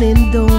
running, do